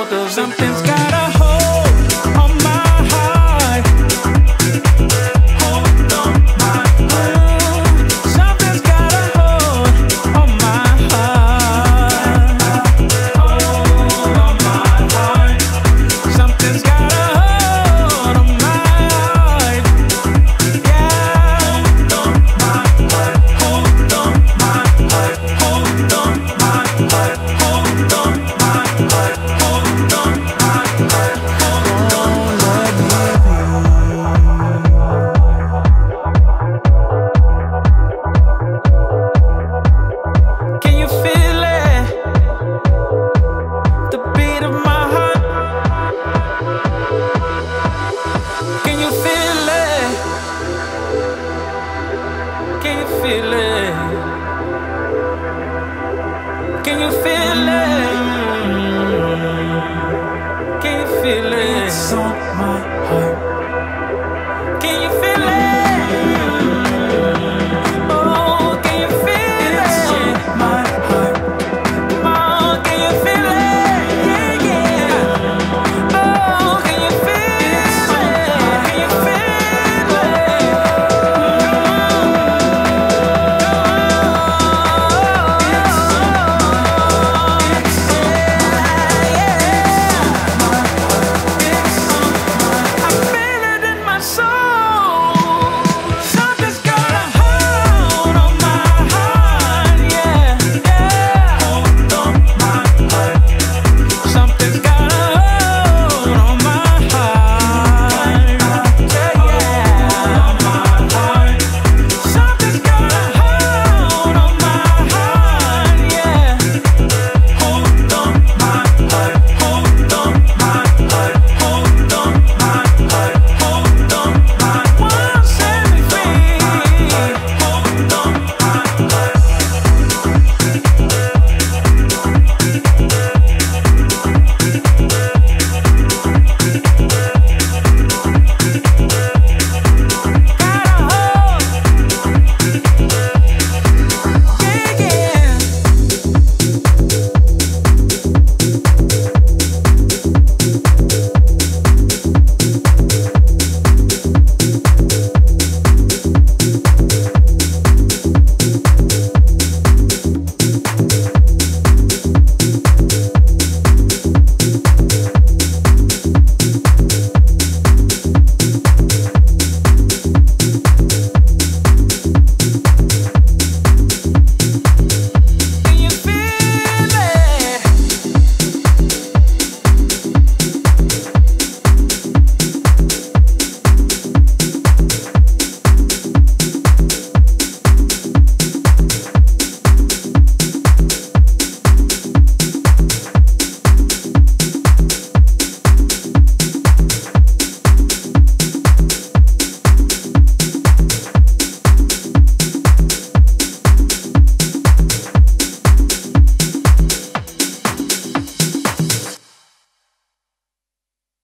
Something's gotta